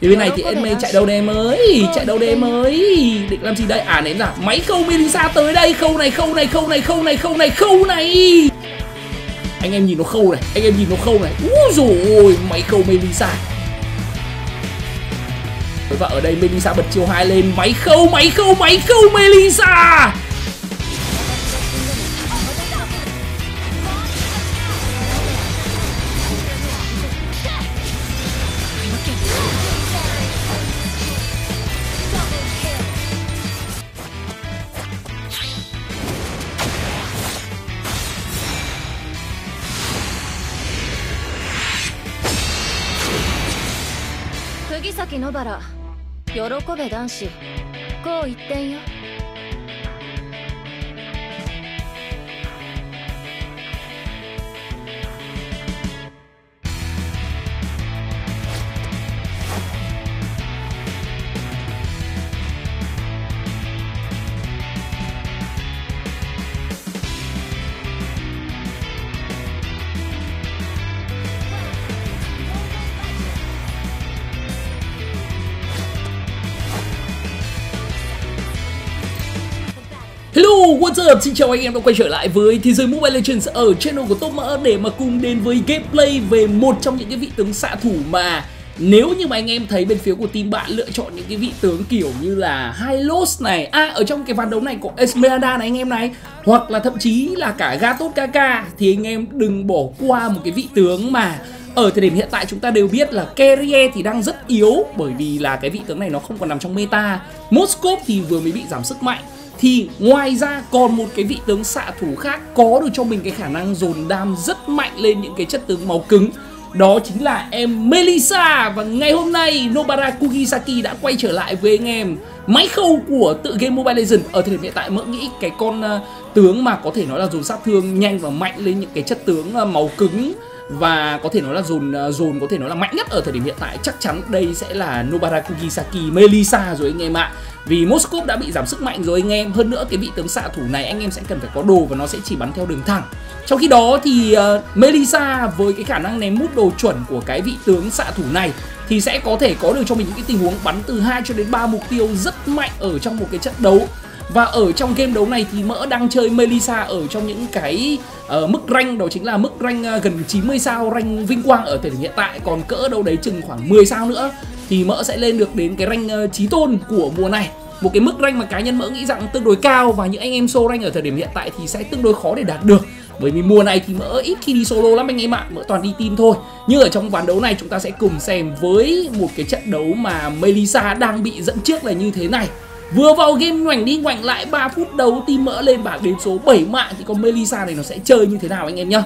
Thì bên này thì em chạy đâu đây em ơi Chạy đâu đây em ơi. Định làm gì đây? À ném ra. Máy khâu Melissa tới đây. Khâu này khâu này khâu này khâu này khâu này khâu này. Anh em nhìn nó khâu này. Anh em nhìn nó khâu này. Úi dồi ôi Máy khâu Melissa Và ở đây Melissa bật chiều hai lên. Máy khâu máy khâu máy khâu Melissa 釘崎野原喜べ男子こう一点よ「what's up? Xin chào anh em đã quay trở lại với Thế giới Mobile Legends ở channel của Top Mỡ để mà cùng đến với gameplay về một trong những cái vị tướng xạ thủ mà nếu như mà anh em thấy bên phía của team bạn lựa chọn những cái vị tướng kiểu như là Hylos này À ở trong cái ván đấu này có Esmeralda này anh em này, Hoặc là thậm chí là cả Gatot Kaka, Thì anh em đừng bỏ qua một cái vị tướng mà ở thời điểm hiện tại chúng ta đều biết là Carrier thì đang rất yếu Bởi vì là cái vị tướng này nó không còn nằm trong meta Moskov thì vừa mới bị giảm sức mạnh thì ngoài ra còn một cái vị tướng xạ thủ khác có được cho mình cái khả năng dồn đam rất mạnh lên những cái chất tướng máu cứng. Đó chính là em Melissa. Và ngày hôm nay Nobara Kugisaki đã quay trở lại với anh em máy khâu của tự game Mobile Legends ở thời điểm hiện tại. Mỡ nghĩ cái con uh, tướng mà có thể nói là dồn sát thương nhanh và mạnh lên những cái chất tướng uh, máu cứng và có thể nói là dồn ờ, dồn có thể nói là mạnh nhất ở thời điểm hiện tại. Chắc chắn đây sẽ là Nobara Kugisaki Melissa rồi anh em ạ. Vì Moskov đã bị giảm sức mạnh rồi anh em. Hơn nữa cái vị tướng xạ thủ này anh em sẽ cần phải có đồ Và nó sẽ chỉ bắn theo đường thẳng. Trong khi đó thì uh, Melissa với cái khả năng ném mút đồ chuẩn của cái vị tướng xạ thủ này Thì sẽ có thể có được cho mình những cái tình huống bắn từ 2 cho đến 3 mục tiêu rất mạnh ở trong một cái trận đấu và ở trong game đấu này thì mỡ đang chơi Melissa ở trong những cái uh, mức rank đó chính là mức rank uh, gần 90 sao rank vinh quang ở thời điểm hiện tại. Còn cỡ đâu đấy chừng khoảng 10 sao nữa thì mỡ sẽ lên được đến cái rank uh, trí tôn của mùa này. Một cái mức rank mà cá nhân mỡ nghĩ rằng tương đối cao và những anh em solo rank ở thời điểm hiện tại thì sẽ tương đối khó để đạt được. Bởi vì mùa này thì mỡ ít khi đi solo lắm anh em ạ mỡ toàn đi team thôi. Nhưng ở trong ván đấu này chúng ta sẽ cùng xem với một cái trận đấu mà Melissa đang bị dẫn trước là như thế này. Vừa vào game ngoảnh đi, ngoảnh lại 3 phút đầu team mỡ lên bảng đến số 7 mạng thì con Melisa này nó sẽ chơi như thế nào anh em nhá.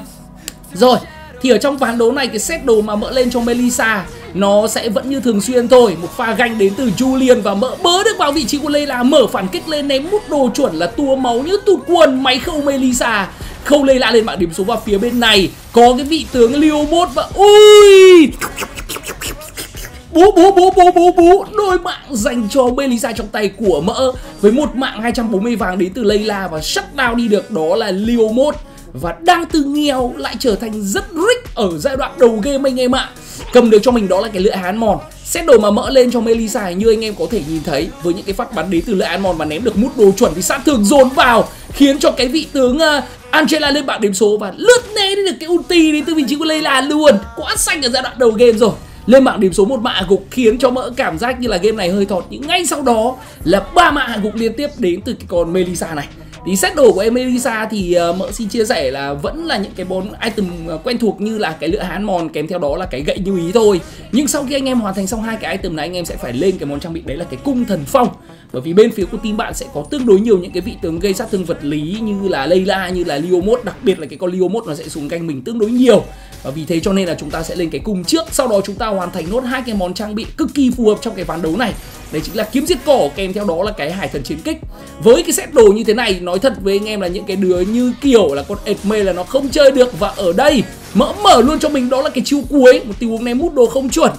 Rồi, thì ở trong ván đấu này, cái set đồ mà mỡ lên cho Melissa, nó sẽ vẫn như thường xuyên thôi. Một pha ganh đến từ Julian và mỡ bớ được vào vị trí của Layla mở phản kích lên, ném mút đồ chuẩn là tua máu như tụt quần, máy khâu Melissa. Khâu Layla lên bảng điểm số vào phía bên này. Có cái vị tướng Leo và ui! Bú bú bú bú bú bú. Đôi mạng dành cho Melisa trong tay của mỡ. Với một mạng 240 vàng đến từ Layla và shut down đi được đó là Leo Mode và đang từ nghèo lại trở thành rất rich ở giai đoạn đầu game anh em ạ. Cầm được cho mình đó là cái lưỡi hán mòn. Xét đồ mà mỡ lên cho Melisa như anh em có thể nhìn thấy với những cái phát bắn đến từ lưỡi hán mòn mà ném được mút đồ chuẩn thì sát thương dồn vào khiến cho cái vị tướng uh, Angela lên bảng điểm số và lướt né được cái ulti đến từ vị trí của Layla luôn. Quá xanh ở giai đoạn đầu game rồi lên bảng điểm số một mạ gục khiến cho mỡ cảm giác như là game này hơi thọt. Nhưng ngay sau đó là ba mạ gục liên tiếp đến từ cái con Melissa này thì set đồ của Emelisa thì uh, mợ xin chia sẻ là vẫn là những cái bốn item ờ, quen thuộc như là cái lửa hán mòn kèm theo đó là cái gậy như ý thôi. Nhưng sau khi anh em hoàn thành xong hai cái item này anh em sẽ phải lên cái món trang bị đấy là cái cung thần phong. Bởi vì bên phía của team bạn sẽ có tương đối nhiều những cái vị tướng gây sát thương vật lý như là Layla như là Leomot đặc biệt là cái con Leomot nó sẽ xuống canh mình tương đối nhiều. Và vì thế cho nên là chúng ta sẽ lên cái cung trước sau đó chúng ta hoàn thành nốt hai cái món trang bị cực kỳ phù hợp trong cái ván đấu này. Đấy chính là kiếm giết cỏ kèm theo đó là cái hải thần chiến kích với cái set đồ như thế này, nói thật với anh em là những cái đứa như kiểu là con Edme là nó không chơi được. Và ở đây, mỡ mở luôn cho mình đó là cái chiêu cuối. Một tình huống này mút đồ không chuẩn.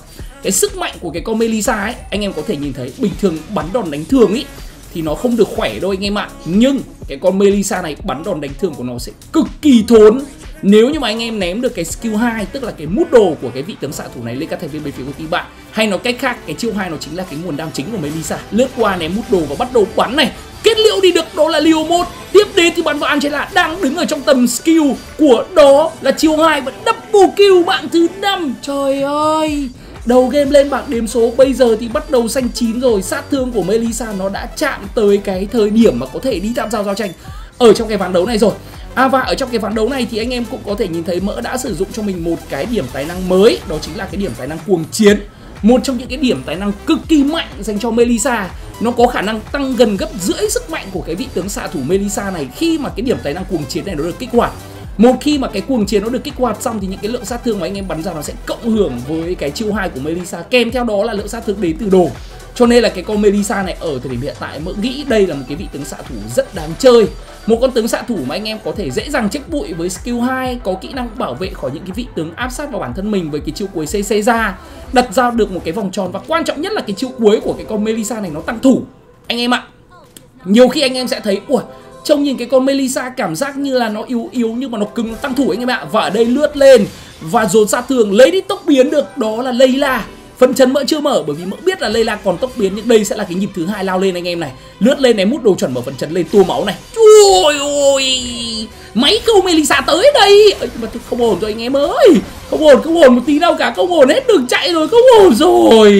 Cái sức mạnh của cái con Melissa ấy, anh em có thể nhìn thấy, bình thường bắn đòn đánh thường ý, thì nó không được khỏe đâu anh em ạ. Nhưng cái con Melissa này, bắn đòn đánh thường của nó sẽ cực kỳ thốn. Nếu như mà anh em ném được cái skill 2 tức là cái mút đồ của cái vị tướng xạ thủ này lên các thành viên bên phía của team bạn, hay nói cách khác, cái chiêu 2 nó chính là cái nguồn đam chính của Melissa. Lướt qua ném mút đồ và bắt đầu bắn này kết liễu đi được, đó là liều một tiếp đến thì bạn và Angela đang đứng ở trong tầm skill của đó là chiêu 2 và double kill bạn thứ năm. Trời ơi! Đầu game lên bảng điểm số, bây giờ thì bắt đầu xanh chín rồi. Sát thương của Melissa nó đã chạm tới cái thời điểm mà có thể đi tham gia giao tranh Ở trong cái ván đấu này rồi. À và ở trong cái ván đấu này thì anh em cũng có thể nhìn thấy Mỡ đã sử dụng cho mình một cái điểm tài năng mới. Đó chính là cái điểm tài năng cuồng chiến. Một trong những cái điểm tài năng cực kỳ mạnh dành cho Melissa. Nó có khả năng tăng gần gấp rưỡi sức mạnh của cái vị tướng xạ thủ Melissa này Khi mà cái điểm tài năng cuồng chiến này nó được kích hoạt. Một khi mà cái cuồng chiến nó được kích hoạt xong thì những cái lượng sát thương mà anh em bắn ra nó sẽ cộng hưởng với cái chiêu hai của Melissa. Kèm theo đó là lượng sát thương đến từ đồ. Cho nên là cái con Melissa này ở thời điểm hiện tại mỡ nghĩ đây là một cái vị tướng xạ thủ rất đáng chơi. Một con tướng xạ thủ mà anh em có thể dễ dàng check bụi với skill 2 có kỹ năng bảo vệ khỏi những cái vị tướng áp sát vào bản thân mình với cái chiêu cuối CC ra đặt ra được một cái vòng tròn và quan trọng nhất là cái chiêu cuối của cái con Melissa này nó tăng thủ. Anh em ạ nhiều khi anh em sẽ thấy ui Trông nhìn cái con Melissa cảm giác như là nó yếu yếu nhưng mà nó cứng nó tăng thủ anh em ạ. Và ở đây lướt lên và dồn sát thường lấy đi tốc biến được đó là Layla. Phần chân mỡ chưa mở bởi vì mỡ biết là Layla còn tốc biến nhưng đây sẽ là cái nhịp thứ hai lao lên anh em này. Lướt lên này mút đồ chuẩn mở phần chân lên tua máu này. Ôi ôi Máy câu Melissa tới đây. Ê, mà không ổn rồi anh em ơi. Không ổn không ổn một tí nào cả không ổn hết đường chạy rồi không ổn rồi.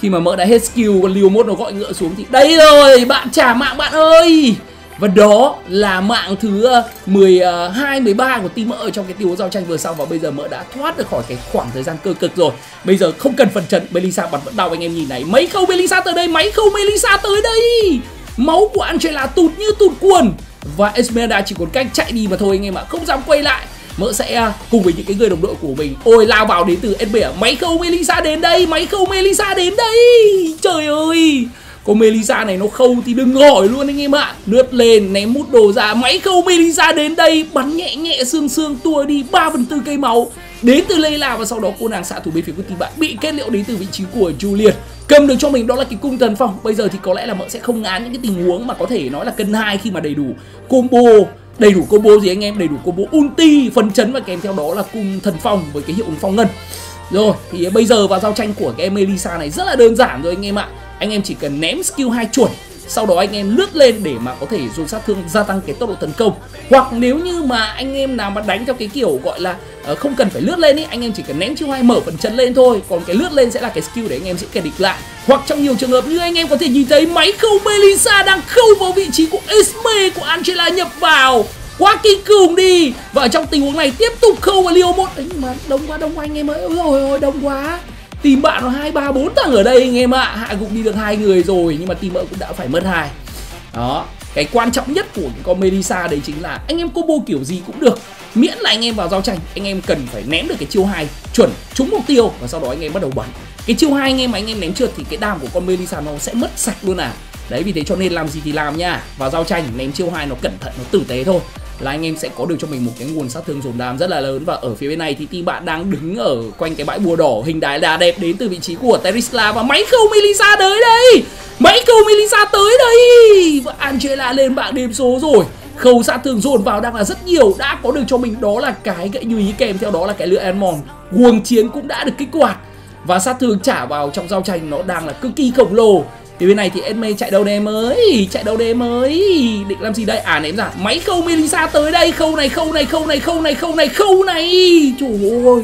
Khi mà mỡ đã hết skill còn liều mốt nó gọi ngựa xuống thì đây rồi bạn trả mạng bạn ơi. Và đó là mạng thứ ờ, 12, 13 ờ, của team mỡ ở trong cái tiêu giao tranh vừa xong Và bây giờ mỡ đã thoát được khỏi cái khoảng thời gian cơ cực rồi. Bây giờ không cần phần trận Belisa bắn vẫn đau anh em nhìn này. Mấy khâu Belisa tới đây, mấy khâu Belisa tới đây. Máu của Angela tụt như tụt cuồn. Và Esmeralda chỉ còn cách chạy đi mà thôi anh em ạ Không dám quay lại. Mỡ sẽ à, cùng với những cái người đồng đội của mình. Ôi, lao vào đến từ SB à. Máy khâu Melissa đến đây, Máy khâu Melissa đến đây. Trời ơi! Cô Melissa này nó khâu thì đừng hỏi luôn anh em ạ. Lướt lên, ném mút đồ ra. Máy khâu Melissa đến đây, Bắn nhẹ nhẹ, xương xương, tua đi 3 phần tư cây máu. Đến từ Layla và sau đó cô nàng xạ thủ bên phía của team bạn Bị kết liễu đến từ vị trí của Julian. Cầm được cho mình đó là cái cung thần phong. Bây giờ thì có lẽ là mợ sẽ không ngán những cái tình huống Mà có thể nói là cân hai khi mà đầy đủ combo đầy đủ combo gì anh em? Đầy đủ combo ulti phần chấn và kèm theo đó là cung thần phong với cái hiệu ứng phong ngân. Rồi thì bây giờ vào giao tranh của cái Melissa này rất là đơn giản rồi anh em ạ. Anh em chỉ cần ném skill hai chuẩn sau đó anh em lướt lên để mà có thể dùng sát thương gia tăng cái tốc độ tấn công. Hoặc nếu như mà anh em nào mà đánh theo cái kiểu gọi là uh, không cần phải lướt lên ý anh em chỉ cần ném chiêu hai mở phần chân lên thôi. Còn cái lướt lên sẽ là cái skill để anh em sẽ kẻ địch lại hoặc trong nhiều trường hợp như anh em có thể nhìn thấy, máy khâu Melissa đang khâu vào vị trí của Esme của Angela nhập vào. Quá kinh cường đi. Và ở trong tình huống này tiếp tục khâu vào Leo một. Đấy nhưng mà, đông quá đông quá, anh em ơi. Ôi ôi đông quá. Tìm bạn nó hai, ba, bốn thằng ở đây, anh em ạ. Hạ cũng đi được hai người rồi, Nhưng mà tìm bạn cũng đã phải mất hai. Đó, Cái quan trọng nhất của cái con Melissa đấy chính là Anh em combo kiểu gì cũng được. Miễn là anh em vào giao tranh, Anh em cần phải ném được cái chiêu hai, chuẩn, trúng mục tiêu, Và sau đó anh em bắt đầu bắn. Cái chiêu hai anh em mà anh em ném trượt Thì cái đam của con Melissa nó sẽ mất sạch luôn à. Đấy, vì thế cho nên làm gì thì làm nha. Vào giao tranh, ném chiêu hai nó cẩn thận, nó tử tế thôi. Là anh em sẽ có được cho mình một cái nguồn sát thương dồn đam rất là lớn. Và ở phía bên này thì team bạn đang đứng ở quanh cái bãi bùa đỏ. Hình đá đá đẹp đến từ vị trí của Terisla và máy khâu Melissa tới đây. Máy khâu Melissa tới đây. Và Angela lên bảng điểm số rồi. Khâu sát thương dồn vào đang là rất nhiều. Đã có được cho mình đó là cái gậy như ý kèm theo đó là cái lửa Enmon guồng chiến cũng đã được kích hoạt và sát thương trả vào trong giao tranh, nó đang là cực kỳ khổng lồ. Thì bên này thì Esme chạy đâu đây em ơi? Chạy đâu đây em ơi? Định làm gì đây? À ném ra. Máy khâu Melissa tới đây. Khâu này khâu này khâu này khâu này khâu này khâu này. Trời ơi.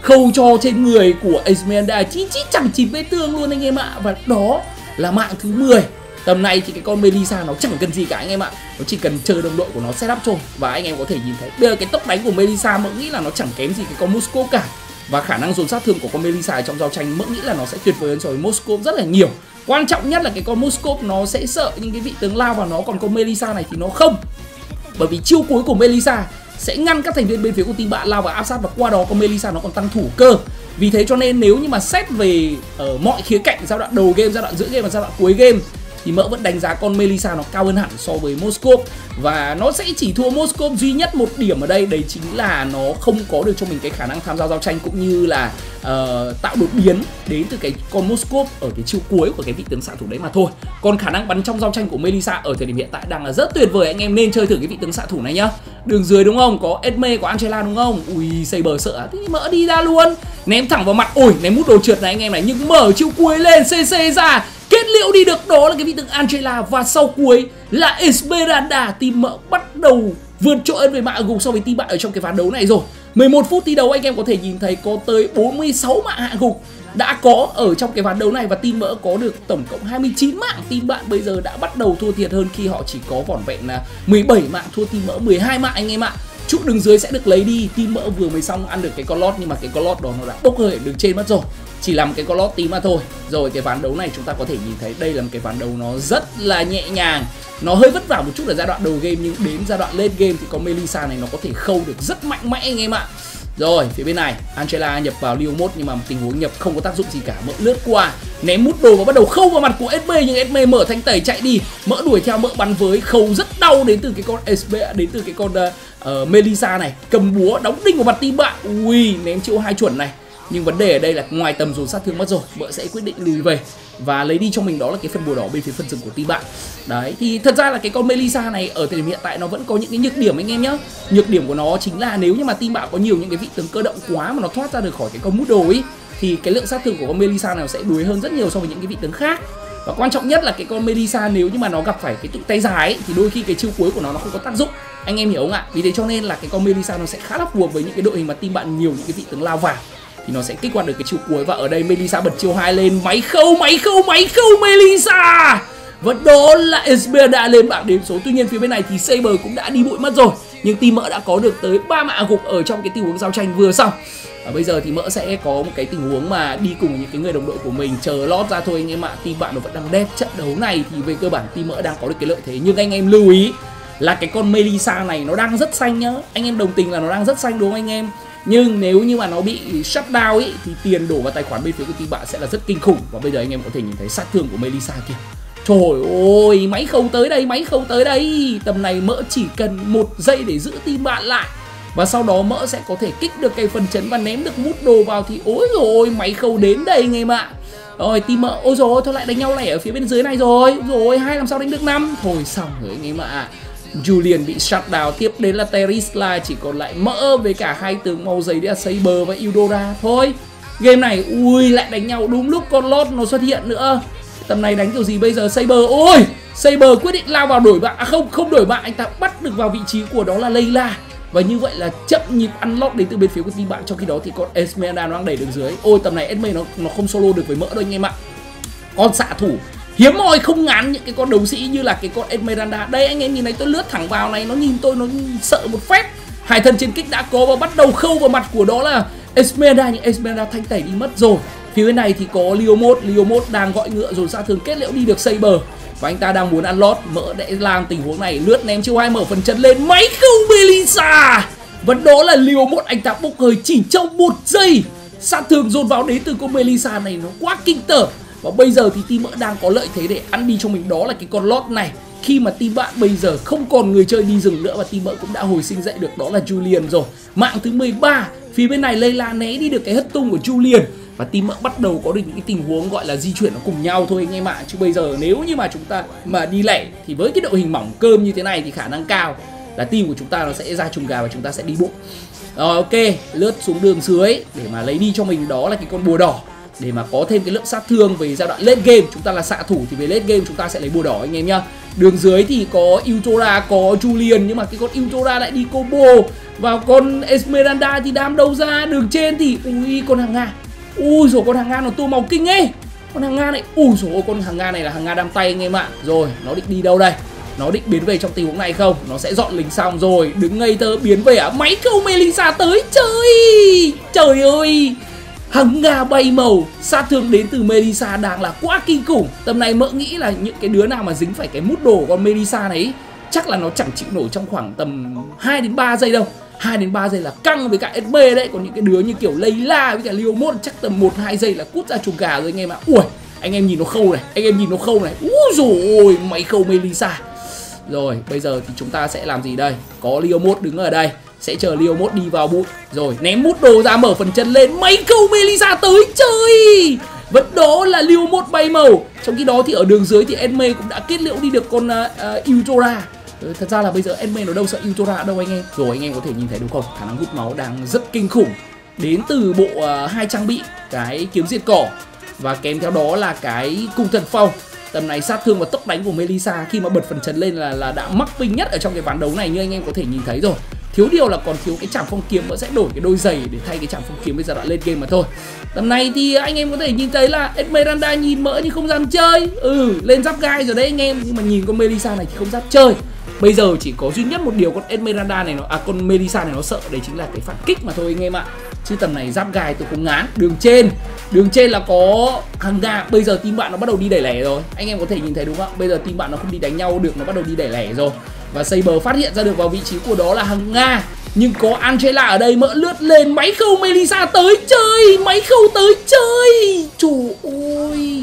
Khâu cho trên người của Esmeralda Chí chí chẳng chìm vết thương luôn anh em ạ. Và đó là mạng thứ 10 Tầm này thì cái con Melissa nó chẳng cần gì cả anh em ạ. Nó chỉ cần chờ đồng đội của nó setup thôi. Và anh em có thể nhìn thấy. Bây giờ cái tốc đánh của Melissa Mỡ nghĩ là nó chẳng kém gì cái con Musco cả. Và khả năng dồn sát thương của con Melissa trong giao tranh, Mỡ nghĩ là nó sẽ tuyệt vời hơn so với Moscow rất là nhiều. Quan trọng nhất là cái con Moscow nó sẽ sợ những cái vị tướng lao vào nó, Còn con Melissa này thì nó không. Bởi vì chiêu cuối của Melissa sẽ ngăn các thành viên bên phía của team bạn lao vào áp sát và qua đó con Melissa nó còn tăng thủ cơ. Vì thế cho nên nếu như mà xét về ở mọi khía cạnh giai đoạn đầu game, giai đoạn giữa game và giai đoạn cuối game thì mỡ vẫn đánh giá con Melissa nó cao hơn hẳn so với Moscow. Và nó sẽ chỉ thua Moscow duy nhất một điểm ở đây. Đấy chính là nó không có được cho mình cái khả năng tham gia giao tranh cũng như là uh, tạo đột biến đến từ cái con Moscow ở cái chiêu cuối của cái vị tướng xạ thủ đấy mà thôi. Còn khả năng bắn trong giao tranh của Melissa ở thời điểm hiện tại đang là rất tuyệt vời. Anh em nên chơi thử cái vị tướng xạ thủ này nhá. Đường dưới đúng không? Có Edme có Angela đúng không? Ui Saber sợ à? thế thì mỡ đi ra luôn. Ném thẳng vào mặt. Ôi ném mút đồ trượt này anh em này. Nhưng mở chiêu cuối lên CC ra kết liễu đi được đó là cái vị tướng Angela và sau cuối là Esmeralda team mỡ bắt đầu vượt trội về mạng gục so với team bạn ở trong cái ván đấu này rồi. 11 phút thi đấu anh em có thể nhìn thấy có tới 46 mạng hạ gục đã có ở trong cái ván đấu này và team mỡ có được tổng cộng 29 mạng team bạn bây giờ đã bắt đầu thua thiệt hơn khi họ chỉ có vỏn vẹn là 17 mạng thua team mỡ 12 mạng anh em ạ. Trụ đường dưới sẽ được lấy đi. Team mỡ vừa mới xong ăn được cái con lót nhưng mà cái con lót đó nó đã bốc hơi ở đường trên mất rồi chỉ làm cái con lót tí mà thôi. Rồi cái ván đấu này chúng ta có thể nhìn thấy đây là một cái ván đấu nó rất là nhẹ nhàng. Nó hơi vất vả một chút ở giai đoạn đầu game nhưng đến giai đoạn late game thì có Melissa này nó có thể khâu được rất mạnh mẽ anh em ạ. Rồi phía bên này Angela nhập vào Leo mốt nhưng mà tình huống nhập không có tác dụng gì cả mỡ lướt qua ném mút đồ và bắt đầu khâu vào mặt của SB nhưng SB mở thanh tẩy chạy đi. Mỡ đuổi theo mỡ bắn với khâu rất đau đến từ cái con SB đến từ cái con uh, uh, Melissa này. Cầm búa đóng đinh vào mặt team bạn. Ui ném chiêu hai chuẩn này nhưng vấn đề ở đây là ngoài tầm dồn sát thương mất rồi vợ sẽ quyết định lùi về và lấy đi cho mình đó là cái phần bùa đỏ bên phía phần rừng của team bạn. Đấy thì thật ra là cái con Melissa này ở thời điểm hiện tại nó vẫn có những cái nhược điểm anh em nhá. Nhược điểm của nó chính là nếu như mà team bạn có nhiều những cái vị tướng cơ động quá mà nó thoát ra được khỏi cái con mút đồ ấy thì cái lượng sát thương của con Melissa này sẽ đuối hơn rất nhiều so với những cái vị tướng khác. Và quan trọng nhất là cái con Melissa nếu như mà nó gặp phải cái tụi tay dài ấy, thì đôi khi cái chiêu cuối của nó nó không có tác dụng. Anh em hiểu không ạ? Vì thế cho nên là cái con Melissa nó sẽ khá là phù hợp với những cái đội hình mà team bạn nhiều những cái vị tướng lao vào thì nó sẽ kích hoạt được cái trụ cuối. Và ở đây Melissa bật chiêu hai lên. Máy khâu máy khâu máy khâu, Melissa! Và đó là Esmeralda lên bảng điểm số. Tuy nhiên phía bên này thì Saber cũng đã đi bụi mất rồi. Nhưng team mỡ đã có được tới ba mạ gục ở trong cái tình huống giao tranh vừa xong. Và bây giờ thì mỡ sẽ có một cái tình huống mà đi cùng những cái người đồng đội của mình. Chờ lót ra thôi anh em ạ team bạn nó vẫn đang đẹp trận đấu này thì về cơ bản team mỡ đang có được cái lợi thế. Nhưng anh em lưu ý là cái con Melissa này nó đang rất xanh nhá. Anh em đồng tình là nó đang rất xanh đúng không anh em? Nhưng nếu như mà nó bị shut down ấy thì tiền đổ vào tài khoản bên phía của team bạn sẽ là rất kinh khủng. Và bây giờ anh em có thể nhìn thấy sát thương của Melissa kìa. Trời ơi, máy khâu tới đây, máy khâu tới đây. Tầm này mỡ chỉ cần một giây để giữ team bạn lại. Và sau đó mỡ sẽ có thể kích được cây phần chấn và ném được mút đồ vào Thì ôi rồi máy khâu đến đây anh em ạ. Rồi team mỡ, ôi rồi thôi lại đánh nhau lẻ ở phía bên dưới này rồi. Rồi, hai làm sao đánh được năm? Thôi xong rồi anh em ạ. Julian bị shut down. Tiếp đến là Terisla chỉ còn lại mỡ với cả hai tướng màu giấy là Saber và Eudora thôi. Game này, ui, lại đánh nhau đúng lúc con lót nó xuất hiện nữa. Tầm này đánh kiểu gì bây giờ? Saber, ôi, Saber quyết định lao vào đổi bạn. À không không đổi bạn, anh ta bắt được vào vị trí của đó là Layla. Và như vậy là chậm nhịp ăn lót đến từ bên phía của team bạn. Trong khi đó thì con Esmeralda nó đang đẩy đường dưới. Ôi, tầm này Esme nó nó không solo được với mỡ đâu anh em ạ. Con xạ thủ hiếm hoi không ngán những cái con đấu sĩ như là cái con Esmeralda. Đây, anh em nhìn thấy tôi lướt thẳng vào này, nó nhìn tôi, nó sợ một phép. Hai thân chiến kích đã có và bắt đầu khâu vào mặt của đó là Esmeralda, nhưng Esmeralda thanh tẩy đi mất rồi. Phía bên này thì có Leomot. Leomot đang gọi ngựa rồi sát thương kết liễu đi được Saber. Và anh ta đang muốn ăn lót, mỡ để làm tình huống này. Lướt ném chiêu hai mở phần chân lên. Máy khâu Melissa và đó là Leomot, anh ta bốc hơi chỉ trong một giây. Sát thương dồn vào đến từ con Melissa này, nó quá kinh tởm và bây giờ thì team mỡ đang có lợi thế để ăn đi cho mình. Đó là cái con lót này. Khi mà team bạn bây giờ không còn người chơi đi rừng nữa và team mỡ cũng đã hồi sinh dậy được, đó là Julian rồi. Mạng thứ 13 phía bên này Layla né đi được cái hất tung của Julian. Và team mỡ bắt đầu có được những cái tình huống gọi là di chuyển nó cùng nhau thôi anh em ạ. Chứ bây giờ nếu như mà chúng ta mà đi lẻ thì với cái đội hình mỏng cơm như thế này thì khả năng cao là team của chúng ta nó sẽ ra trùng gà và chúng ta sẽ đi bộ. Rồi, ok, lướt xuống đường dưới để mà lấy đi cho mình. Đó là cái con bùa đỏ để mà có thêm cái lượng sát thương về giai đoạn late game, chúng ta là xạ thủ thì về late game chúng ta sẽ lấy bùa đỏ anh em nhá. Đường dưới thì có Utora có Julian, nhưng mà cái con Utora lại đi combo. Vào con Esmeralda thì đám đâu ra, đường trên thì, ui, con hàng nga. Ui rồi con hàng nga nó tua màu kinh ấy. Con hàng nga này, ui rồi con hàng nga này là hàng nga đam tay anh em ạ. Rồi, nó định đi đâu đây? Nó định biến về trong tình huống này không? Nó sẽ dọn lính xong rồi, đứng ngây thơ biến về à máy câu Melissa tới, trời! Trời ơi! Hằng nga bay màu, sát thương đến từ Melissa đang là quá kinh khủng. Tầm này mỡ nghĩ là những cái đứa nào mà dính phải cái mút đồ con Melissa này chắc là nó chẳng chịu nổi trong khoảng tầm 2 đến 3 giây đâu. 2 đến 3 giây là căng với cả SB đấy. Còn những cái đứa như kiểu Layla với cả Leo chắc tầm 1 2 giây là cút ra chuồng gà rồi anh em ạ. Ui, anh em nhìn nó khâu này, anh em nhìn nó khâu này. Úi dồi ôi máy khâu Melisa rồi, bây giờ thì chúng ta sẽ làm gì đây? Có Leo đứng ở đây sẽ chờ Leo Mốt đi vào bụi. Rồi ném mút đồ ra mở phần chân lên. Mấy câu Melisa tới chơi! Vẫn đó là Leo Mốt bay màu. Trong khi đó thì ở đường dưới thì Enme cũng đã kết liễu đi được con uh, Eudora. Ừ, thật ra là bây giờ Enme nó đâu sợ Eudora đâu anh em? Rồi anh em có thể nhìn thấy đúng không? Khả năng hút máu đang rất kinh khủng. Đến từ bộ uh, hai trang bị cái kiếm diệt cỏ. Và kèm theo đó là cái cung thần phong. Tầm này sát thương và tốc đánh của Melisa khi mà bật phần chân lên là là đã mắc pin nhất ở trong cái ván đấu này như anh em có thể nhìn thấy rồi thiếu điều là còn thiếu cái chạm phong kiếm vẫn sẽ đổi cái đôi giày để thay cái chạm phong kiếm bây giờ đã lên game mà thôi tầm này thì anh em có thể nhìn thấy là Esmeralda nhìn mỡ nhưng không dám chơi ừ lên giáp gai rồi đấy anh em nhưng mà nhìn con Melisa này thì không dám chơi Bây giờ chỉ có duy nhất một điều con Esmeralda này nó à con Melisa này nó sợ đấy chính là cái phản kích mà thôi anh em ạ. Chứ tầm này giáp gai tôi không ngán. Đường trên, đường trên là có hàng gà. Bây giờ team bạn nó bắt đầu đi đẩy lẻ rồi. Anh em có thể nhìn thấy đúng không? Bây giờ team bạn nó không đi đánh nhau được, nó bắt đầu đi đẩy lẻ rồi. Và Saber phát hiện ra được vào vị trí của đó là hàng Nga. Nhưng có Angela ở đây mỡ lướt lên, máy khâu Melisa tới chơi, máy khâu tới chơi. Trời ơi.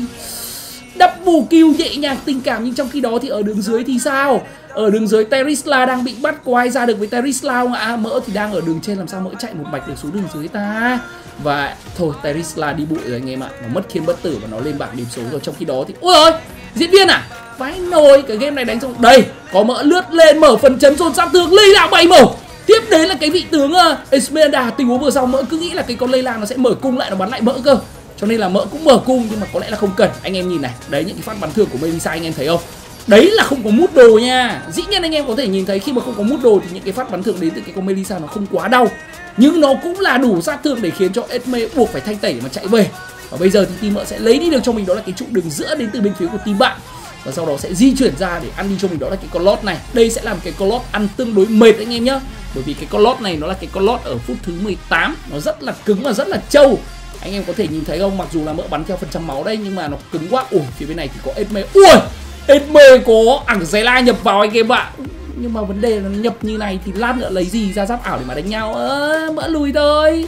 Double kill nhẹ nhàng tình cảm, nhưng trong khi đó thì ở đường dưới thì sao? Ở đường dưới Terisla đang bị bắt. Có ai ra được với Terisla không ạ? À, mỡ thì đang ở đường trên, làm sao mỡ chạy một mạch được xuống đường dưới ta? Và thôi, Terisla đi bụi rồi anh em ạ. Nó mất khiên bất tử và nó lên bảng điểm số rồi. Trong khi đó thì ôi ơi, diễn viên à? Vãi nồi cái game này đánh xong. Đây có mỡ lướt lên mở phần chấn dồn sát thương lây đạo bay màu tiếp đến là cái vị tướng uh, Esmeralda. Tình huống vừa sau mỡ cứ nghĩ là cái con lây lan nó sẽ mở cung lại nó bắn lại mỡ cơ. Cho nên là mỡ cũng mở cung nhưng mà có lẽ là không cần. Anh em nhìn này đấy những cái phát bắn thương của Melisa anh em thấy không? Đấy là không có mút đồ nha. Dĩ nhiên anh em có thể nhìn thấy khi mà không có mút đồ thì những cái phát bắn thương đến từ cái con Melisa nó không quá đau. Nhưng nó cũng là đủ sát thương để khiến cho Esme buộc phải thanh tẩy mà chạy về. Và bây giờ thì team mỡ sẽ lấy đi được cho mình đó là cái trụ đường giữa đến từ bên phía của team bạn và sau đó sẽ di chuyển ra để ăn đi cho mình. Đó là cái con lót này. Đây sẽ làm cái con lót ăn tương đối mệt anh em nhá. Bởi vì cái con lót này nó là cái con lót ở phút thứ 18 nó rất là cứng và rất là trâu. Anh em có thể nhìn thấy không? Mặc dù là mỡ bắn theo phần trăm máu đây nhưng mà nó cứng quá. Ủa, phía bên này thì có Edme. Ui! Edme có ảng giấy la nhập vào anh em ạ. Nhưng mà vấn đề là nhập như này thì lát nữa lấy gì ra giáp ảo để mà đánh nhau? Ơ, mỡ lùi thôi.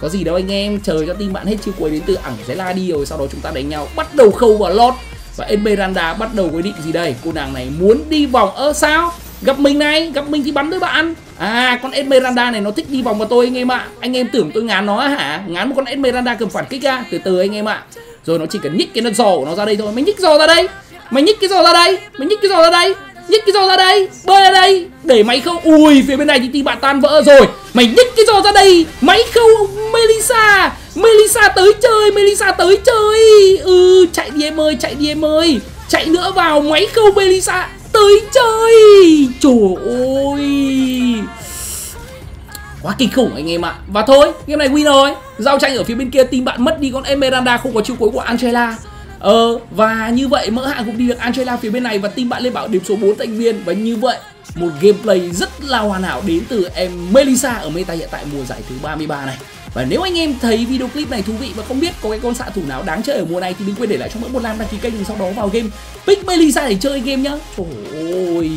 Có gì đâu anh em. Chờ cho team bạn hết chiêu cuối đến từ ảng giấy la đi rồi, sau đó chúng ta đánh nhau. Bắt đầu khâu vào lót và Esmeralda bắt đầu quyết định gì đây? Cô nàng này muốn đi vòng ơ sao? Gặp mình này, gặp mình thì bắn với bạn. À con Esmeralda này nó thích đi vòng vào tôi anh em ạ. Anh em tưởng tôi ngán nó hả? Ngán một con Esmeralda cầm phản kích ra từ từ anh em ạ. Rồi nó chỉ cần nhích cái nó giò của nó ra đây thôi. Mày nhích giò ra đây. Mày nhích cái giò ra đây. Mày nhích cái giò ra đây nhích cái giò ra đây, bơi ra đây. Để máy khâu, ui, phía bên này thì team bạn tan vỡ rồi. Mày nhích cái giò ra đây. Máy khâu, Melissa. Melissa tới chơi, Melissa tới chơi. Ừ chạy đi em ơi, chạy đi em ơi. Chạy nữa vào, máy khâu Melissa tới chơi. Trời ơi. Quá kinh khủng anh em ạ. Và thôi, game này win rồi. Giao tranh ở phía bên kia, team bạn mất đi con Emeranda không có chiêu cuối của Angela. Ờ và như vậy mỡ hạng cũng đi được Angela phía bên này và team bạn lên bảo điểm số 4 thành viên và như vậy, một gameplay rất là hoàn hảo đến từ em Melissa ở meta hiện tại mùa giải thứ 33 này. Và nếu anh em thấy video clip này thú vị và không biết có cái con xạ thủ nào đáng chơi ở mùa này thì đừng quên để lại cho mỗi một like đăng ký kênh và sau đó vào game pick Melissa để chơi game nhá. Trời ơi.